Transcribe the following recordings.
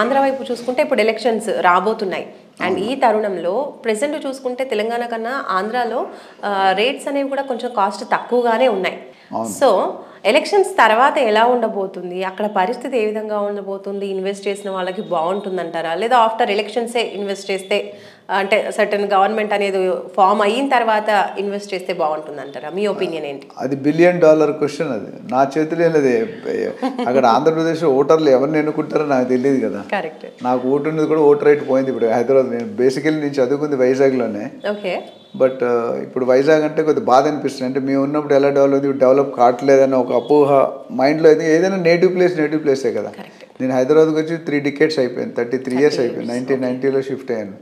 ఆంధ్ర వైపు చూసుకుంటే ఇప్పుడు ఎలక్షన్స్ రాబోతున్నాయి. అండ్ ఈ తరుణంలో ప్రెసెంట్ చూసుకుంటే తెలంగాణ కన్నా ఆంధ్రాలో రేట్స్ అనేవి కూడా కొంచెం కాస్ట్ తక్కువగానే ఉన్నాయి. సో ఎలక్షన్స్ తర్వాత ఎలా ఉండబోతుంది? అక్కడ పరిస్థితి ఏ విధంగా ఉండబోతుంది? ఇన్వెస్ట్ చేసిన వాళ్ళకి బాగుంటుందంటారా? లేదా ఆఫ్టర్ ఎలక్షన్సే ఇన్వెస్ట్ చేస్తే అంటే సర్టన్ గవర్నమెంట్ అనేది ఫామ్ అయిన తర్వాత ఇన్వెస్ట్ చేస్తే బాగుంటుందంటారా? మీ ఒపీనియన్ ఏంటి? అది బిలియన్ డాలర్ క్వశ్చన్ అది. నా చేతిలో లేదు. అక్కడ ఆంధ్రప్రదేశ్ ఓటర్లు ఎవరిని ఎన్నుకుంటారో నాకు తెలియదు కదా. కరెక్ట్ నాకు ఓటు ఉన్నది కూడా ఓటర్ రైట్ పోయింది ఇప్పుడు. హైదరాబాద్ నేను బేసికల్లీ నేను చదువుకుంది వైజాగ్లోనే. ఓకే బట్ ఇప్పుడు వైజాగ్ అంటే కొద్దిగా బాధ అనిపిస్తుంది. అంటే మేము ఉన్నప్పుడు ఎలా డెవలప్ అయింది డెవలప్ కావట్లేదని ఒక అపోహ మైండ్లో అయితే ఏదైనా నేటివ్ ప్లేస్ నేటివ్ ప్లేసే కదా. నేను హైదరాబాద్కి వచ్చి త్రీ డికెట్స్ అయిపోయింది. థర్టీ త్రీ ఇయర్స్ అయిపోయింది. నైన్టీన్ నైన్టీలో షిఫ్ట్ అయ్యాను.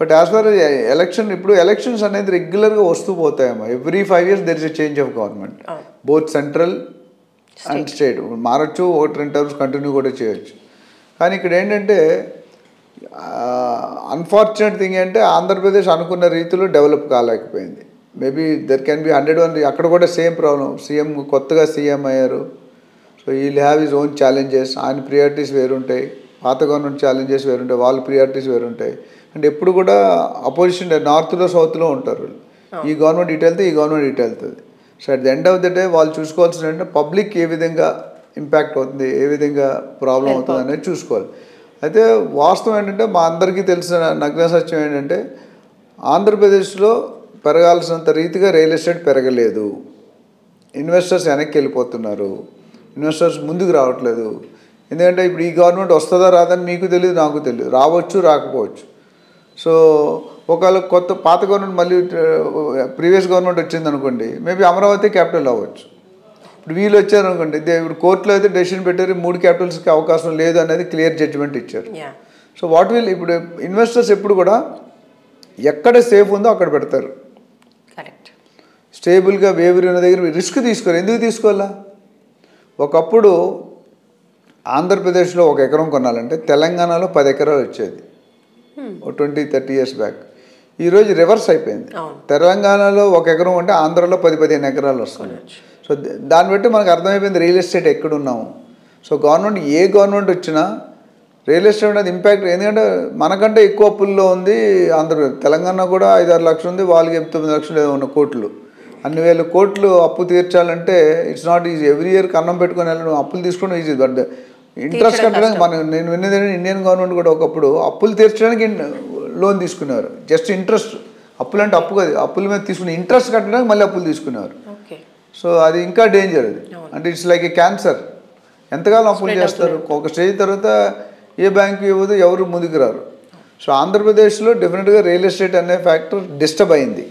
బట్ యాజ్ ఫార్ ఎలక్షన్ ఇప్పుడు ఎలక్షన్స్ అనేది రెగ్యులర్గా వస్తూ పోతాయమ్మా. Every five years there is a change of government both central and state మారచ్చు ఒకటి రెండు టర్మ్స్ కంటిన్యూ కూడా చేయొచ్చు. కానీ ఇక్కడ ఏంటంటే అన్ఫార్చునేట్ థింగ్ అంటే ఆంధ్రప్రదేశ్ అనుకున్న రీతిలో develop కాలేకపోయింది. Maybe there can be hundred one అక్కడ కూడా సేమ్ ప్రాబ్లం సీఎం కొత్తగా సీఎం అయ్యారు. So we'll have is own challenges ఆయన ప్రియారిటీస్ వేరుంటాయి. పాత గవర్నమెంట్ ఛాలెంజెస్ వేరుంటాయి వాళ్ళ ప్రియారిటీస్ వేరుంటాయి. అంటే ఎప్పుడు కూడా అపోజిషన్ నార్త్లో సౌత్లో ఉంటారు. ఈ గవర్నమెంట్ ఇటు వెళ్తే ఈ గవర్నమెంట్ ఇటు వెళ్తుంది. So at the end of the day వాళ్ళు చూసుకోవాల్సిన అంటే పబ్లిక్ ఏ విధంగా ఇంపాక్ట్ అవుతుంది ఏ విధంగా ప్రాబ్లం అవుతుంది అనేది చూసుకోవాలి. అయితే వాస్తవం ఏంటంటే మా అందరికీ తెలిసిన నగ్న సత్యం ఏంటంటే ఆంధ్రప్రదేశ్లో పెరగాల్సినంత రీతిగా రియల్ ఎస్టేట్ పెరగలేదు. ఇన్వెస్టర్స్ వెనక్కి వెళ్ళిపోతున్నారు. ఇన్వెస్టర్స్ ముందుకు రావట్లేదు. ఎందుకంటే ఇప్పుడు ఈ గవర్నమెంట్ వస్తుందా రాదని మీకు తెలియదు నాకు తెలియదు రావచ్చు రాకపోవచ్చు. సో ఒకవేళ కొత్త పాత గవర్నమెంట్ మళ్ళీ ప్రీవియస్ గవర్నమెంట్ వచ్చింది అనుకోండి మేబీ అమరావతి క్యాపిటల్ అవ్వచ్చు. ఇప్పుడు వీళ్ళు వచ్చారు అనుకోండి ఇప్పుడు కోర్టులో అయితే డెసిషన్ పెట్టారు మూడు క్యాపిటల్స్కి అవకాశం లేదు అనేది క్లియర్ జడ్జిమెంట్ ఇచ్చారు. సో వాట్ విల్ ఇప్పుడు ఇన్వెస్టర్స్ ఎప్పుడు కూడా ఎక్కడ సేఫ్ ఉందో అక్కడ పెడతారు. కరెక్ట్ స్టేబుల్గా వేవరి ఉన్న దగ్గర రిస్క్ తీసుకోరు. ఎందుకు తీసుకోవాలా? ఒకప్పుడు ఆంధ్రప్రదేశ్లో ఒక ఎకరం కొనాలంటే తెలంగాణలో పది ఎకరాలు వచ్చేది. Twenty thirty years back. ఈరోజు రివర్స్ అయిపోయింది. తెలంగాణలో ఒక ఎకరం అంటే ఆంధ్రలో పది పదిహేను ఎకరాలు వస్తున్నాయి సో దాన్ని బట్టి మనకు అర్థమైపోయింది రియల్ ఎస్టేట్ ఎక్కడున్నాము. సో గవర్నమెంట్ ఏ గవర్నమెంట్ వచ్చినా రియల్ ఎస్టేట్ అనేది ఇంపాక్ట్ ఎందుకంటే మనకంటే ఎక్కువ అప్పుల్లో ఉంది ఆంధ్రప్రదేశ్ తెలంగాణ కూడా ఐదు ఆరు లక్షలు ఉంది వాళ్ళకి తొమ్మిది లక్షలు ఏదో ఉన్న కోట్లు. అన్ని వేల కోట్లు అప్పు తీర్చాలంటే it's not easy every year కన్నం పెట్టుకొని వెళ్ళడం అప్పులు తీసుకోవడం ఈజీ బట్ ఇంట్రెస్ట్ కట్టడానికి మనం నేను విన్నది ఇండియన్ గవర్నమెంట్ కూడా ఒకప్పుడు అప్పులు తీర్చడానికి లోన్ తీసుకునేవారు జస్ట్ ఇంట్రెస్ట్ అప్పులు అంటే అప్పు కాదు. అప్పుల మీద తీసుకుని ఇంట్రెస్ట్ కట్టడానికి మళ్ళీ అప్పులు తీసుకునేవారు ఓకే సో అది ఇంకా డేంజర్ అది. అంటే ఇట్స్ లైక్ ఏ క్యాన్సర్ ఎంతకాలం అప్పులు చేస్తారు? ఒక స్టేజ్ తర్వాత ఏ బ్యాంకు ఇవ్వదు ఎవరు ముందుకు రారు. సో ఆంధ్రప్రదేశ్లో డెఫినెట్గా రియల్ ఎస్టేట్ అనే ఫ్యాక్టర్ డిస్టర్బ్ అయింది.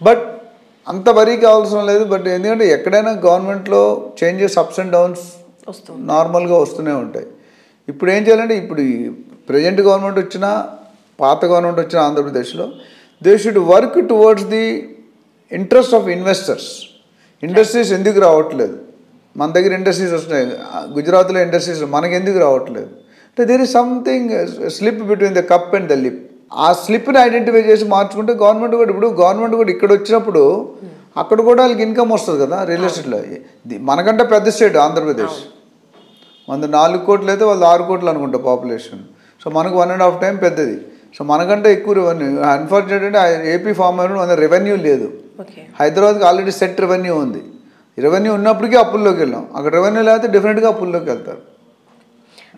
బట్ అంత వరీ కావాల్సిన లేదు. బట్ ఎందుకంటే ఎక్కడైనా గవర్నమెంట్లో చేంజెస్ అప్స్ అండ్ డౌన్స్ నార్మల్గా వస్తూనే ఉంటాయి. ఇప్పుడు ఏం చేయాలంటే ఇప్పుడు ప్రజెంట్ గవర్నమెంట్ వచ్చినా పాత గవర్నమెంట్ వచ్చిన ఆంధ్రప్రదేశ్లో they should work towards the interest of investors. Industries ఎందుకు రావట్లేదు? మన దగ్గర ఇండస్ట్రీస్ వస్తున్నాయి. గుజరాత్లో ఇండస్ట్రీస్ మనకి ఎందుకు రావట్లేదు? అంటే there is something slip between the cup and the lip ఆ స్లిప్ని ఐడెంటిఫై చేసి మార్చుకుంటే గవర్నమెంట్ కూడా ఇప్పుడు గవర్నమెంట్ కూడా ఇక్కడ వచ్చినప్పుడు అక్కడ కూడా వాళ్ళకి ఇన్కమ్ వస్తుంది కదా రియల్ ఎస్టేట్లో మనకంటే పెద్ద స్టేట్ ఆంధ్రప్రదేశ్. మనది నాలుగు కోట్లు అయితే వాళ్ళు ఆరు కోట్లు అనుకుంటా పాపులేషన్ సో మనకు వన్ అండ్ హాఫ్ టైం పెద్దది. సో మనకంటే ఎక్కువ రెవెన్యూ అన్ఫార్చునేట్ అంటే ఏపీ అయిన మన రెవెన్యూ లేదు. హైదరాబాద్కి ఆల్రెడీ సెట్ రెవెన్యూ ఉంది. రెవెన్యూ ఉన్నప్పటికీ అప్పుల్లోకి వెళ్ళాం. అక్కడ రెవెన్యూ లేకపోతే డెఫినెట్గా అప్పుల్లోకి వెళ్తారు.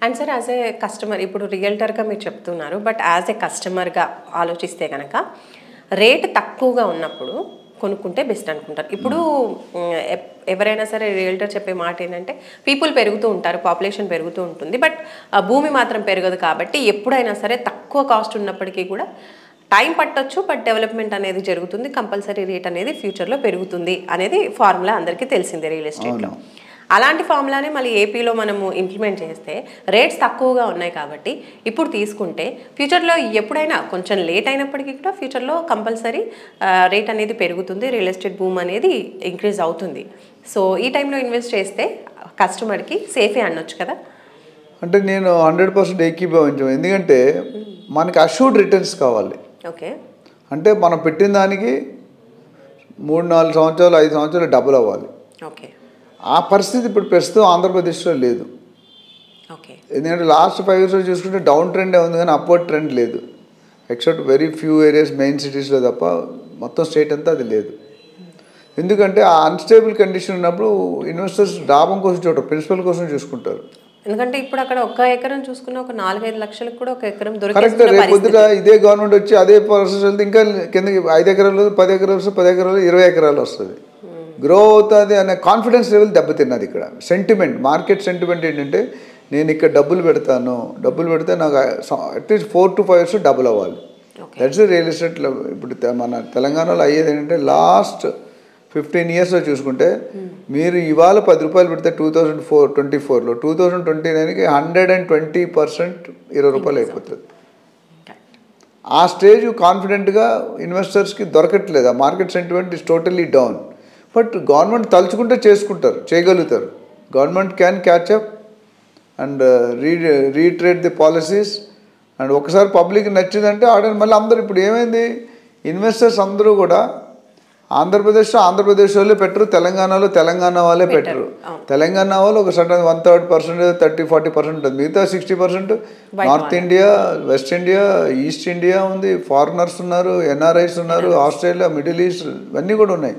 And sir as a customer ఇప్పుడు రియల్టర్గా మీరు చెప్తున్నారు బట్ యాజ్ ఏ కస్టమర్గా ఆలోచిస్తే కనుక రేట్ తక్కువగా ఉన్నప్పుడు కొనుక్కుంటే బెస్ట్ అనుకుంటారు. ఇప్పుడు ఎప్- ఎవరైనా సరే రియల్టర్ చెప్పే మాట ఏంటంటే పీపుల్ పెరుగుతూ ఉంటారు పాపులేషన్ పెరుగుతూ ఉంటుంది. బట్ భూమి మాత్రం పెరగదు కాబట్టి ఎప్పుడైనా సరే తక్కువ కాస్ట్ ఉన్నప్పటికీ కూడా టైం పట్టొచ్చు బట్ డెవలప్మెంట్ అనేది జరుగుతుంది కంపల్సరీ రేట్ అనేది ఫ్యూచర్లో పెరుగుతుంది అనేది ఫార్ములా అందరికీ తెలిసిందే రియల్ ఎస్టేట్లో. అలాంటి ఫార్ములానే మళ్ళీ ఏపీలో మనము ఇంప్లిమెంట్ చేస్తే రేట్స్ తక్కువగా ఉన్నాయి కాబట్టి ఇప్పుడు తీసుకుంటే ఫ్యూచర్లో ఎప్పుడైనా కొంచెం లేట్ అయినప్పటికీ కూడా ఫ్యూచర్లో కంపల్సరీ రేట్ అనేది పెరుగుతుంది రియల్ ఎస్టేట్ భూమ్ అనేది ఇంక్రీజ్ అవుతుంది. సో ఈ టైంలో ఇన్వెస్ట్ చేస్తే కస్టమర్కి సేఫే అనొచ్చు కదా? అంటే నేను హండ్రెడ్ పర్సెంట్ ఏకీభవించాం ఎందుకంటే మనకి అష్యూర్డ్ రిటర్న్స్ కావాలి. ఓకే అంటే మనం పెట్టిన దానికి మూడు నాలుగు సంవత్సరాలు ఐదు సంవత్సరాలు డబుల్ అవ్వాలి. ఓకే ఆ పరిస్థితి ఇప్పుడు ప్రస్తుతం ఆంధ్రప్రదేశ్లో లేదు. ఓకే. ఎందుకంటే లాస్ట్ ఫైవ్ ఇయర్స్ చూసుకుంటే డౌన్ ట్రెండే ఉంది కానీ అప్వర్డ్ ట్రెండ్ లేదు. Except very few areas main సిటీస్లో తప్ప మొత్తం స్టేట్ అంతా అది లేదు. ఎందుకంటే ఆ అన్స్టేబుల్ కండిషన్ ఉన్నప్పుడు ఇన్వెస్టర్స్ లాభం కోసం చూడరు ప్రిన్సిపల్ కోసం చూసుకుంటారు. ఎందుకంటే ఇప్పుడు అక్కడ ఒక్క ఎకరం చూసుకున్న ఒక నాలుగైదు లక్షలకు కూడా ఒక ఎకరం కరెక్ట్ దొరికేస్తున్న రేపు పొద్దుట ఇదే గవర్నమెంట్ వచ్చి అదే ప్రాసెస్ వెళ్తే ఇంకా కిందకి ఐదు ఎకరాలు పది ఎకరాలు పది ఎకరాలు ఇరవై ఎకరాలు వస్తుంది. గ్రో అవుతుంది అనే కాన్ఫిడెన్స్ లెవెల్ దెబ్బతిన్నది ఇక్కడ. సెంటిమెంట్ మార్కెట్ సెంటిమెంట్ ఏంటంటే నేను ఇక్కడ డబ్బులు పెడతాను. డబ్బులు పెడితే నాకు at least four to five years double అవ్వాలి. దట్స్ రియల్ ఎస్టేట్ ఇప్పుడు మన తెలంగాణలో అయ్యేది ఏంటంటే లాస్ట్ ఫిఫ్టీన్ ఇయర్స్లో చూసుకుంటే మీరు ఇవాళ పది రూపాయలు పెడితే టూ థౌజండ్ ఫోర్ ట్వంటీ ఫోర్లో టూ థౌజండ్ ట్వంటీ నైన్కి హండ్రెడ్ అండ్ ట్వంటీ పర్సెంట్ ఇరవై రూపాయలు అయిపోతుంది. ఆ స్టేజ్ కాన్ఫిడెంట్గా ఇన్వెస్టర్స్కి దొరకట్లేదు. ఆ market sentiment is totally down but government తలుచుకుంటే చేసుకుంటారు చేయగలుగుతారు. Government can catch up and re retreat the policies and ఒకసారి పబ్లిక్ నచ్చిందంటే ఆడ మళ్ళీ అందరూ ఇప్పుడు ఏమైంది? ఇన్వెస్టర్స్ అందరూ కూడా ఆంధ్రప్రదేశ్లో ఆంధ్రప్రదేశ్ వాళ్ళే పెట్టరు తెలంగాణలో తెలంగాణ వాళ్ళే పెట్టరు తెలంగాణ వాళ్ళు ఒక sudden one third percent thirty forty percent ఉంటుంది. మిగతా sixty percent north India west India east India ఉంది. ఫారినర్స్ ఉన్నారు ఎన్ఆర్ఐస్ ఉన్నారు ఆస్ట్రేలియా మిడిల్ ఈస్ట్ ఇవన్నీ కూడా ఉన్నాయి.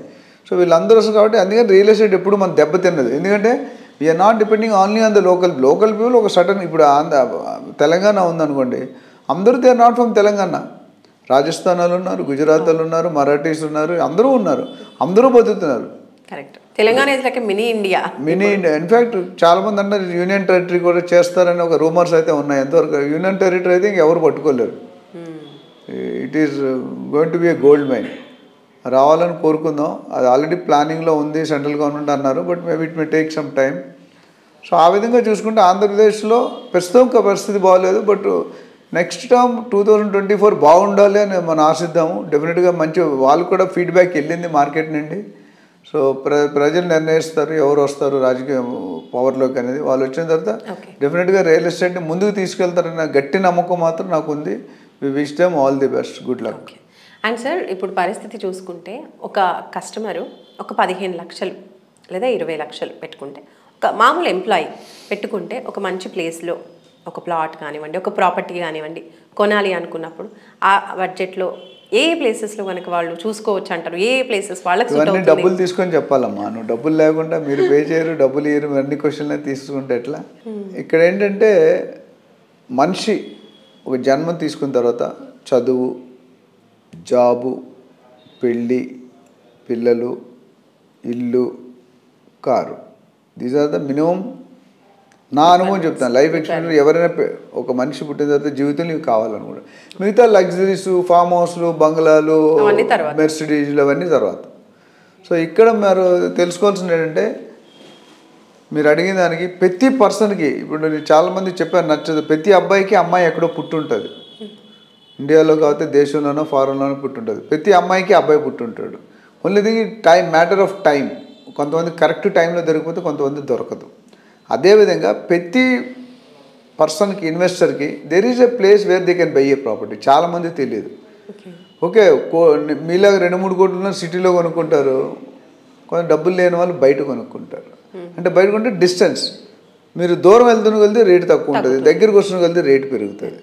సో వీళ్ళందరూ వస్తారు కాబట్టి అందుకని రియల్ ఎస్టేట్ ఎప్పుడు మనం దెబ్బతిన్నది ఎందుకంటే we're not depending only on the local local people ఒక సడన్ ఇప్పుడు ఆంధ్ర తెలంగాణ ఉందనుకోండి అందరూ they are not from Telangana. Rajasthan వాళ్ళు ఉన్నారు గుజరాత్ వాళ్ళు ఉన్నారు మరాఠీస్ ఉన్నారు అందరూ ఉన్నారు అందరూ బతుకుతున్నారు. Correct Telangana is like mini India mini in fact చాలా మంది అన్నారు యూనియన్ టెరిటరీ కూడా చేస్తారని ఒక రూమర్స్ అయితే ఉన్నాయి. ఎంతవరకు యూనియన్ టెరిటరీ అయితే ఇంకెవరు పట్టుకోలేరు. It is going to be a gold mine రావాలని కోరుకుందాం. అది ఆల్రెడీ ప్లానింగ్లో ఉంది సెంట్రల్ గవర్నమెంట్ అన్నారు but maybe it may take some time so ఆ విధంగా చూసుకుంటే ఆంధ్రప్రదేశ్లో ప్రస్తుతం ఒక పరిస్థితి బాగోలేదు but next term two thousand twenty four బాగుండాలి అని మనం ఆశిద్దాము. డెఫినెట్గా మంచి వాళ్ళు కూడా ఫీడ్బ్యాక్ వెళ్ళింది మార్కెట్ నుండి. సో ప్ర ప్రజలు నిర్ణయిస్తారు ఎవరు వస్తారు రాజకీయ పవర్లోకి అనేది. వాళ్ళు వచ్చిన తర్వాత. డెఫినెట్గా రియల్ ఎస్టేట్ని ముందుకు తీసుకెళ్తారన్న గట్టి నమ్మకం మాత్రం నాకు ఉంది we wish them all the best good luck and sir ఇప్పుడు పరిస్థితి చూసుకుంటే ఒక కస్టమరు ఒక పదిహేను లక్షలు లేదా ఇరవై లక్షలు పెట్టుకుంటే ఒక మామూలు ఎంప్లాయీ పెట్టుకుంటే ఒక మంచి ప్లేస్లో ఒక ప్లాట్ కానివ్వండి ఒక ప్రాపర్టీ కానివ్వండి కొనాలి అనుకున్నప్పుడు ఆ బడ్జెట్లో ఏ ప్లేసెస్లో కనుక వాళ్ళు చూసుకోవచ్చు అంటారు? ఏ ప్లేసెస్ వాళ్ళకి ఇవన్నీ డబ్బులు తీసుకొని చెప్పాలమ్మా. నువ్వు డబ్బులు లేకుండా మీరు పే చేయరు డబ్బులు ఇయ్యరు అన్ని క్వశ్చన్లు తీసుకుంటే ఎట్లా? ఇక్కడ ఏంటంటే మనిషి ఒక జన్మ తీసుకున్న తర్వాత చదువు జాబు పెళ్ళి పిల్లలు ఇల్లు car. These are the minimum నా అనుభవం చెప్తాను. లైఫ్ ఎక్స్పీరియన్స్ ఎవరైనా ఒక మనిషి పుట్టిన తర్వాత జీవితంలో ఇవి కావాలనుకుంటా మిగతా లగ్జరీస్ ఫామ్ హౌస్లు బంగ్లాలు. మెర్సిడీస్లు అవన్నీ తర్వాత. సో ఇక్కడ మీరు తెలుసుకోవాల్సింది ఏంటంటే మీరు అడిగిన దానికి ప్రతి పర్సన్కి ఇప్పుడు నేను చాలామంది చెప్పాను నచ్చదు. ప్రతి అబ్బాయికి అమ్మాయి ఎక్కడో పుట్టుంటుంది. ఇండియాలో కాకపోతే దేశంలోనో ఫారెన్లోనో పుట్టుంటుంది. ప్రతి అమ్మాయికి అబ్బాయి పుట్టుంటాడు. Only the time matter of time. కొంతమంది కరెక్ట్ టైంలో దొరికిపోతే కొంతమంది దొరకదు. అదేవిధంగా ప్రతి పర్సన్కి ఇన్వెస్టర్కి there is a place where they can buy a property చాలామంది తెలియదు. ఓకే. మీలాగా రెండు మూడు కోట్లు సిటీలో కొనుక్కుంటారు. కొంచెం డబ్బులు లేని వాళ్ళు బయట కొనుక్కుంటారు. అంటే బయట కొంటే డిస్టెన్స్ మీరు దూరం వెళ్తున్న వెళ్తే రేటు తక్కువ ఉంటుంది. దగ్గరికి వస్తున్న వెళ్తే రేటు పెరుగుతుంది.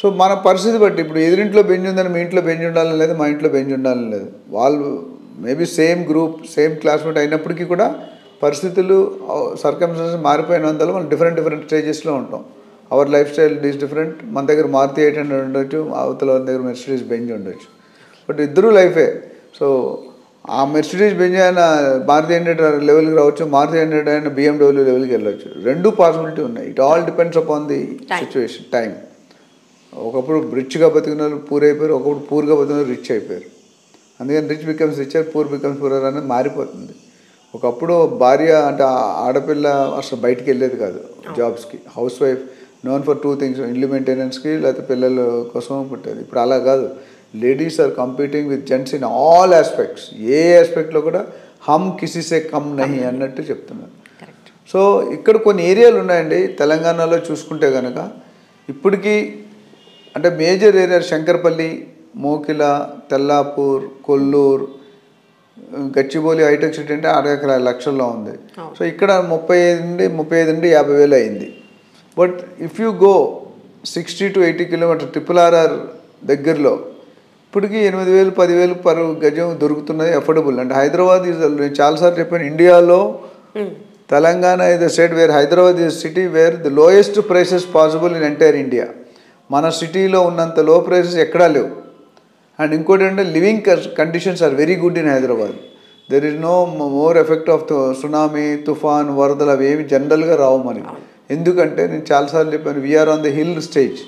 సో మన పరిస్థితి బట్టి ఇప్పుడు ఎదురింట్లో బెంజ్ ఉందని మీ ఇంట్లో బెంజ్ ఉండాలని లేదు మా ఇంట్లో బెంజ్ ఉండాలని లేదు. వాళ్ళు maybe same group same classmate అయినప్పటికీ కూడా పరిస్థితులు సర్కమ్స్టెన్సెస్ మారిపోయినందువల్ల మనం డిఫరెంట్ డిఫరెంట్ స్టేజెస్లో ఉంటాం. Our life style is different మన దగ్గర మారుతి ఎయిట్ హండ్రెడ్ ఉండొచ్చు అవతల వాళ్ళ దగ్గర మెర్సిడీస్ బెంజ్ ఉండొచ్చు. బట్ ఇద్దరు లైఫే సో ఆ మెర్సిడీస్ బెంజ్ అయిన మారుతి హండ్రెడ్ లెవెల్కి రావచ్చు మారుతి హండ్రెడ్ అయిన బిఎండబ్ల్యూ లెవెల్కి వెళ్ళొచ్చు. రెండు పాసిబిలిటీ ఉన్నాయి. It all depends upon the. Situation time ఒకప్పుడు రిచ్గా బతికిన వాళ్ళు పూర్ అయిపోయారు ఒకప్పుడు పూర్గా బతికిన వాళ్ళు రిచ్ అయిపోయారు. అందుకని rich becomes richer poor becomes poor అనేది మారిపోతుంది. ఒకప్పుడు భార్య అంటే ఆడపిల్ల అసలు బయటికి వెళ్ళేది కాదు జాబ్స్కి. Housewife known for two things ఇల్లు మెయింటెనెన్స్కి లేకపోతే పిల్లల కోసం పుట్టేది. ఇప్పుడు అలా కాదు. Ladies are competing with gents in all aspects ఏ ఆస్పెక్ట్లో కూడా హమ్ కిసీసే కమ్ నహి అన్నట్టు చెప్తున్నారు. సో ఇక్కడ కొన్ని ఏరియాలు ఉన్నాయండి. తెలంగాణలో చూసుకుంటే కనుక ఇప్పటికీ అంటే major area Shankarpalli Mokila Tellapur Kolluru Gachibowli Hitec City అంటే అరవై ఎకరాల లక్షల్లో ఉంది. సో ఇక్కడ ముప్పై ఐదు నుండి ముప్పై ఐదు నుండి యాభై వేలు అయింది. But if you go sixty to eighty kilometer triple RR దగ్గరలో ఇప్పటికీ ఎనిమిది వేలు పదివేలు పర్ గజం దొరుకుతున్నాయి అఫోర్డబుల్ అంటే హైదరాబాద్ ఈజ్ నేను చాలాసార్లు చెప్పాను ఇండియాలో Telangana is the state where Hyderabad is city where the lowest prices possible in entire India మన సిటీలో ఉన్నంత లో ప్రైసెస్ ఎక్కడా లేవు. అండ్ ఇంకోటి అంటే living conditions are very good in Hyderabad there is no more effect of tsunami తుఫాన్ వరదలు అవి ఏమి జనరల్గా రావు మనకి. ఎందుకంటే నేను చాలాసార్లు చెప్పాను we're on the hill stage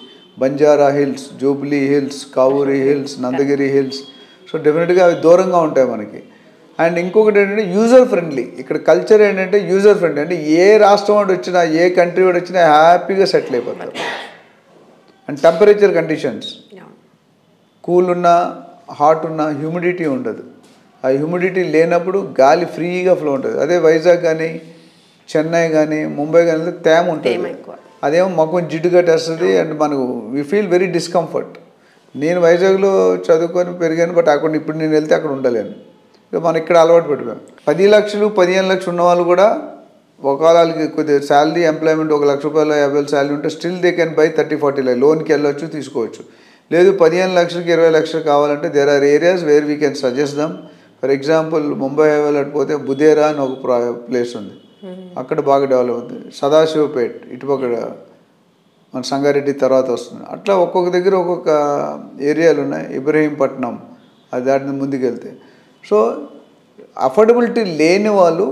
Banjara Hills Jubilee Hills Kavuri Hills Nandagiri Hills. So డెఫినెట్గా అవి దూరంగా ఉంటాయి మనకి. అండ్ ఇంకొకటి ఏంటంటే యూజర్ ఫ్రెండ్లీ ఇక్కడ కల్చర్ ఏంటంటే యూజర్ ఫ్రెండ్లీ అంటే ఏ రాష్ట్రం వాడు వచ్చినా ఏ కంట్రీ వాడు వచ్చినా హ్యాపీగా సెటిల్ అయిపోతారు. అండ్ టెంపరేచర్ కండిషన్స్ కూల్ ఉన్నా హాట్ ఉన్నా హ్యూమిడిటీ ఉండదు. ఆ హ్యూమిడిటీ లేనప్పుడు గాలి ఫ్రీగా ఫ్లో ఉంటుంది. అదే వైజాగ్ కానీ చెన్నై కానీ ముంబై కానీ తేమ ఉంటుంది. అదేమో మొక్కం జిడ్డు కట్టేస్తుంది అండ్ మనకు వి ఫీల్ వెరీ డిస్కంఫర్ట్ నేను వైజాగ్లో చదువుకొని పెరిగాను బట్ అక్కడ ఇప్పుడు నేను వెళ్తే అక్కడ ఉండలేను. ఇక మనం ఇక్కడ అలవాటు పడిపోయాం. పది లక్షలు పదిహేను లక్షలు ఉన్న వాళ్ళు కూడా ఒకవేళ వాళ్ళకి కొద్దిగా శాలరీ ఎంప్లాయ్మెంట్ ఒక లక్ష రూపాయలు యాభై వేలు శాలరీ ఉంటే still they can buy thirty forty like లోన్కి వెళ్ళొచ్చు తీసుకోవచ్చు. లేదు పదిహేను లక్షలకి ఇరవై లక్షలు కావాలంటే there are areas where we can suggest them for example Mumbai హైవేలో పోతే బుదేరా అని ఒక ప్లేస్ ఉంది. అక్కడ బాగా డెవలప్ అవుతుంది. సదాశివపేట్ ఇటుపక్క మన సంగారెడ్డి తర్వాత వస్తుంది. అట్లా ఒక్కొక్క దగ్గర ఒక్కొక్క ఏరియాలు ఉన్నాయి. ఇబ్రహీంపట్నం అది దాటిని ముందుకెళ్తే. సో అఫోర్డబిలిటీ లేని వాళ్ళు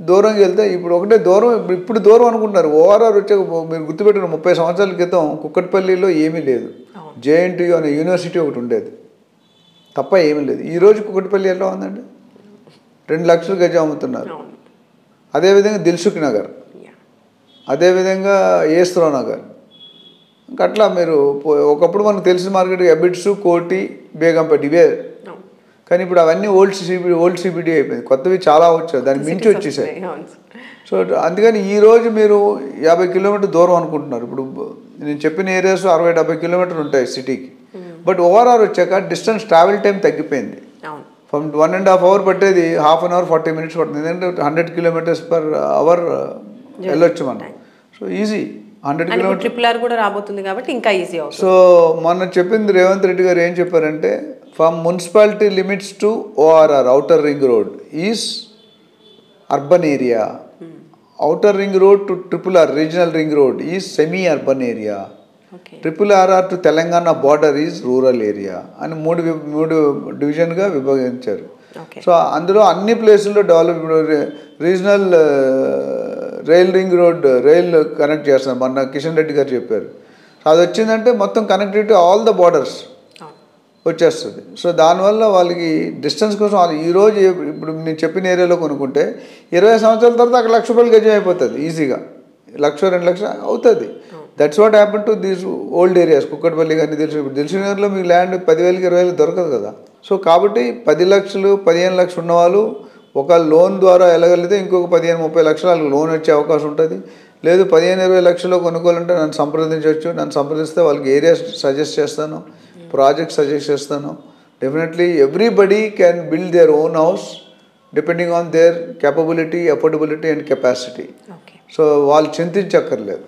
దూరంగా వెళ్తే ఇప్పుడు ఒకటే దూరం ఇప్పుడు- దూరం అనుకుంటున్నారు. ఓఆర్ఆర్ వచ్చే మీరు గుర్తుపెట్టిన ముప్పై సంవత్సరాల క్రితం కుక్కట్పల్లిలో ఏమీ లేదు. జేఎన్టీయూ అనే యూనివర్సిటీ ఒకటి ఉండేది. తప్ప ఏమీ లేదు. ఈరోజు కుక్కట్పల్లి ఎలా ఉందండి? రెండు లక్షలు గజం అమ్ముతున్నారు. అదేవిధంగా దిల్సుఖ్ నగర్. అదేవిధంగా ఏస్త్రో నగర్. ఇంకా అట్లా మీరు ఒకప్పుడు మనకు తెలిసిన మార్కెట్ ఎబిట్స్ కోటి బేగంపేట ఇవే కానీ ఇప్పుడు అవన్నీ ఓల్డ్ సిబిడి ఓల్డ్ సిబిడి అయిపోయింది. కొత్తవి చాలా వచ్చాయి. దాన్ని మించి వచ్చేసాయి. సో అందుకని ఈ రోజు మీరు యాభై కిలోమీటర్ దూరం అనుకుంటున్నారు. ఇప్పుడు నేను చెప్పిన ఏరియాస్ అరవై డెబ్బై కిలోమీటర్లు ఉంటాయి సిటీకి. బట్ ఓవరాల్ వచ్చాక డిస్టెన్స్ ట్రావెల్ టైం తగ్గిపోయింది. From one and half hour పట్టేది half an hour forty minutes పడుతుంది. ఎందుకంటే హండ్రెడ్ కిలోమీటర్స్ పర్ అవర్ వెళ్ళొచ్చు మనం. So easy. Hundred kilometers triple R కూడా రాబోతుంది కాబట్టి ఇంకా ఈజీ సో మొన్న చెప్పింది రేవంత్ రెడ్డి గారు ఏం చెప్పారంటే from municipality limits to ORR outer ring road is urban area outer ring road to triple R regional ring road is semi urban area triple RR to Telangana border is rural area అని మూడు మూడు డివిజన్గా విభజించారు. So అందులో అన్ని ప్లేసుల్లో develop regional rail ring road rail connect చేస్తాం మొన్న కిషన్ రెడ్డి గారు చెప్పారు. సో అది వచ్చిందంటే మొత్తం కనెక్టివిటీ ఆల్ ద బార్డర్స్ వచ్చేస్తుంది. సో దానివల్ల వాళ్ళకి డిస్టెన్స్ కోసం వాళ్ళు ఈరోజు ఇప్పుడు నేను చెప్పిన ఏరియాలో కొనుక్కుంటే ఇరవై సంవత్సరాల తర్వాత అక్కడ లక్ష రూపాయలు గజం అయిపోతుంది ఈజీగా. లక్ష రెండు లక్షలు అవుతుంది. That's what happen to these old areas Kukatpally కానీ తెలుసు. ఇప్పుడు దిల్సునగర్లో మీకు ల్యాండ్ పదివేలకి ఇరవై వేలు దొరకదు కదా. సో కాబట్టి పది లక్షలు పదిహేను లక్షలు ఉన్నవాళ్ళు ఒక లోన్ ద్వారా వెళ్ళగలిగితే ఇంకొక పదిహేను ముప్పై లక్షలు వాళ్ళకి లోన్ వచ్చే అవకాశం ఉంటుంది. లేదు పదిహేను ఇరవై లక్షల్లో కొనుక్కోవాలంటే నన్ను సంప్రదించవచ్చు. నన్ను సంప్రదిస్తే వాళ్ళకి ఏరియా సజెస్ట్ చేస్తాను. ప్రాజెక్ట్ సజెస్ట్ చేస్తాను. Definitely everybody can build their own house depending on their capability affordability and capacity so వాళ్ళు చింతించక్కర్లేదు.